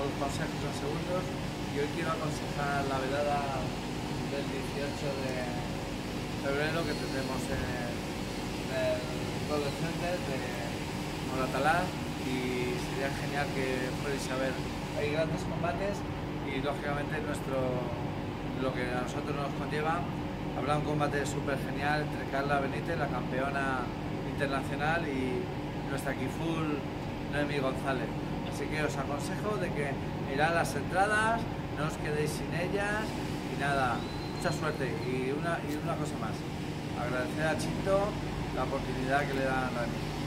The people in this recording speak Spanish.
los consejos en segundos y hoy quiero aconsejar la velada del 18 de febrero que tendremos en, el Golden Center de Moratalá y sería genial que fuerais a ver. Hay grandes combates y lógicamente nuestro, lo que a nosotros nos conlleva habrá un combate súper genial entre Carla Benítez, la campeona internacional, y nuestra Kiful Noemi González. Así que os aconsejo de que mirad las entradas, no os quedéis sin ellas y nada, mucha suerte. Y una, y una cosa más, agradecer a Chinto la oportunidad que le dan a mí.